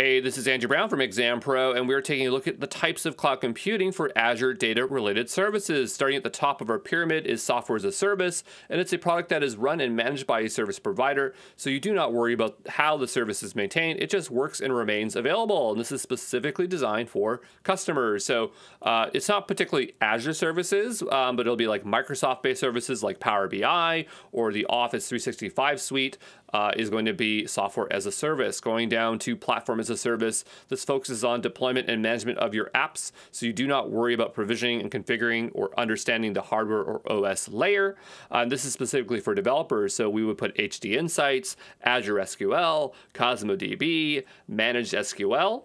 Hey, this is Andrew Brown from ExamPro, and we're taking a look at the types of cloud computing for Azure data related services. Starting at the top of our pyramid is software as a service, and it's a product that is run and managed by a service provider, so you do not worry about how the service is maintained. It just works and remains available, and this is specifically designed for customers. So uh, it's not particularly Azure services, um, but it'll be like Microsoft based services like Power BI or the Office 365 suite uh, is going to be software as a service. Going down to platform as a service, this focuses on deployment and management of your apps, so you do not worry about provisioning and configuring or understanding the hardware or OS layer. Uh, this is specifically for developers, so we would put HD Insights, Azure SQL, Cosmos DB, Managed SQL.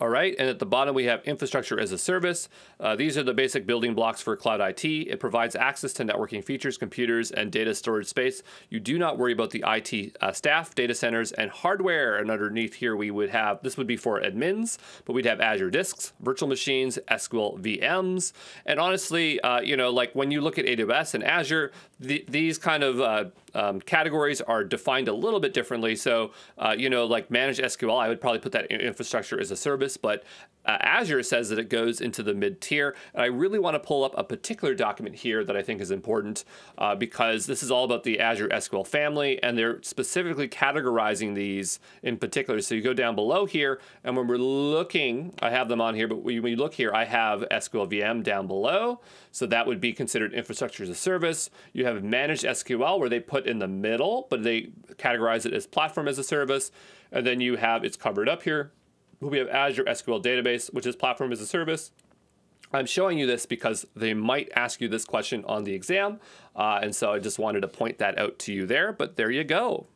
All right, and at the bottom we have infrastructure as a service. Uh, these are the basic building blocks for cloud IT. It provides access to networking features, computers, and data storage space. You do not worry about the IT uh, staff, data centers, and hardware. And underneath here we would have, this would be for admins, but we'd have Azure disks, virtual machines, SQL VMs. And honestly, uh, you know, like when you look at AWS and Azure, the, these kind of uh, um, categories are defined a little bit differently. So, uh, you know, like managed SQL, I would probably put that in infrastructure as a service, but uh, Azure says that it goes into the mid tier. And I really want to pull up a particular document here that I think is important uh, because this is all about the Azure SQL family, and they're specifically categorizing these in particular. So you go down below here, and when we're looking, I have them on here, but when you look here, I have SQL VM down below. So that would be considered infrastructure as a service. You have managed SQL where they put in the middle, but they categorize it as platform as a service. And then you have it's covered up here. We have Azure SQL Database, which is platform as a service. I'm showing you this because they might ask you this question on the exam. Uh, and so I just wanted to point that out to you there, but there you go.